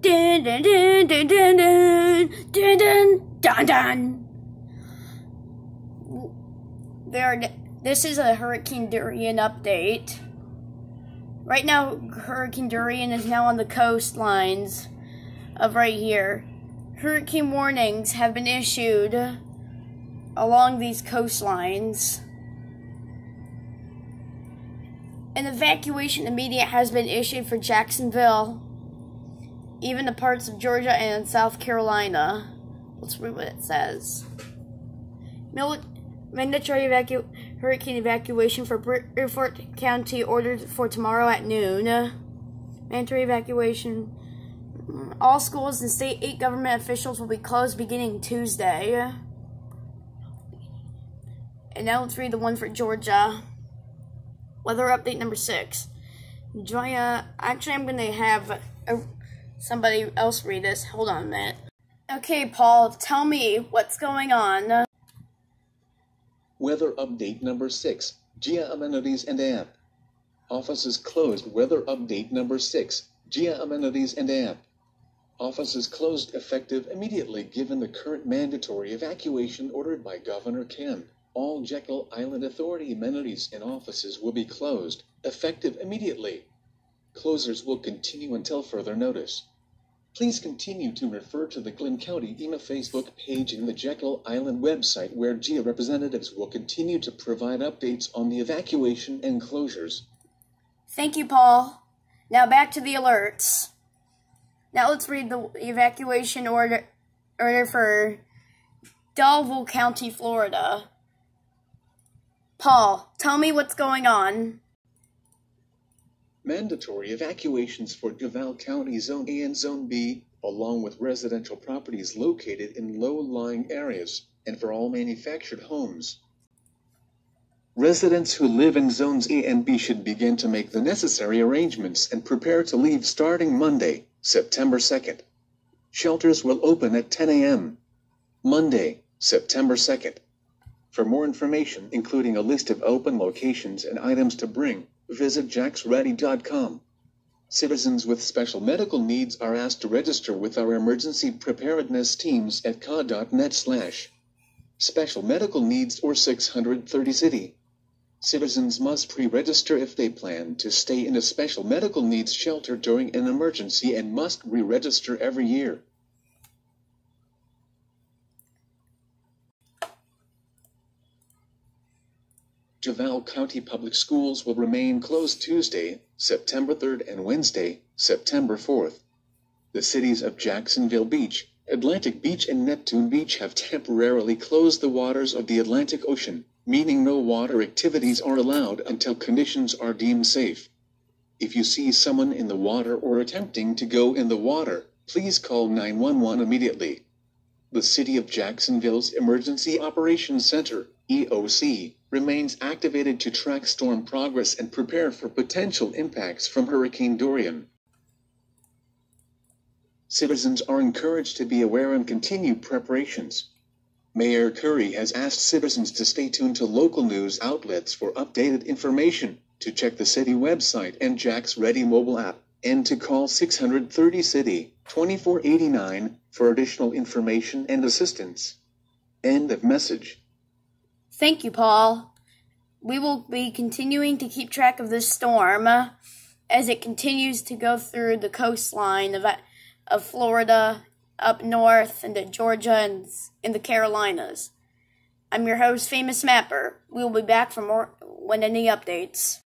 Dun dun dun dun dun dun dun dun dun dun. There, this is a Hurricane Dorian update. Right now, Hurricane Dorian is now on the coastlines of right here. Hurricane warnings have been issued along these coastlines. An evacuation immediate has been issued for Jacksonville, even the parts of Georgia and South Carolina. Let's read what it says. Mil- mandatory evacu- hurricane evacuation for Beaufort County ordered for tomorrow at noon. Mandatory evacuation. All schools and state eight government officials will be closed beginning Tuesday. And now let's read the one for Georgia. Weather update number six. Joya, actually, I'm going to have a, somebody else read this. Hold on a minute. Okay, Paul, tell me what's going on. Weather update number six. GIA amenities and amp. Offices closed. Weather update number six. GIA amenities and amp. Offices closed effective immediately given the current mandatory evacuation ordered by Governor Kim. All Jekyll Island Authority amenities and offices will be closed, effective immediately. Closures will continue until further notice. Please continue to refer to the Glynn County EMA Facebook page and the Jekyll Island website where GIA representatives will continue to provide updates on the evacuation and closures. Thank you, Paul. Now back to the alerts. Now let's read the evacuation order order for Delaware County, Florida. Paul, tell me what's going on. Mandatory evacuations for Duval County Zone A and Zone B, along with residential properties located in low-lying areas, and for all manufactured homes. Residents who live in Zones A and B should begin to make the necessary arrangements and prepare to leave starting Monday, September 2nd. Shelters will open at 10 a.m. Monday, September 2nd. For more information, including a list of open locations and items to bring, visit jaxready.com. Citizens with special medical needs are asked to register with our emergency preparedness teams at ca.net slash special medical needs or 630 city. Citizens must pre-register if they plan to stay in a special medical needs shelter during an emergency and must re-register every year. Duval County Public Schools will remain closed Tuesday, September 3rd and Wednesday, September 4th. The cities of Jacksonville Beach, Atlantic Beach and Neptune Beach have temporarily closed the waters of the Atlantic Ocean, meaning no water activities are allowed until conditions are deemed safe. If you see someone in the water or attempting to go in the water, please call 911 immediately. The City of Jacksonville's Emergency Operations Center, EOC, remains activated to track storm progress and prepare for potential impacts from Hurricane Dorian. Citizens are encouraged to be aware and continue preparations. Mayor Curry has asked citizens to stay tuned to local news outlets for updated information, to check the city website and JaxReady mobile app, and to call 630 City 2489 for additional information and assistance. End of message. Thank you, Paul. We will be continuing to keep track of this storm uh, as it continues to go through the coastline of, uh, of Florida, up north, into Georgia, and in the Carolinas. I'm your host, Famous Mapper. We will be back for more when any updates.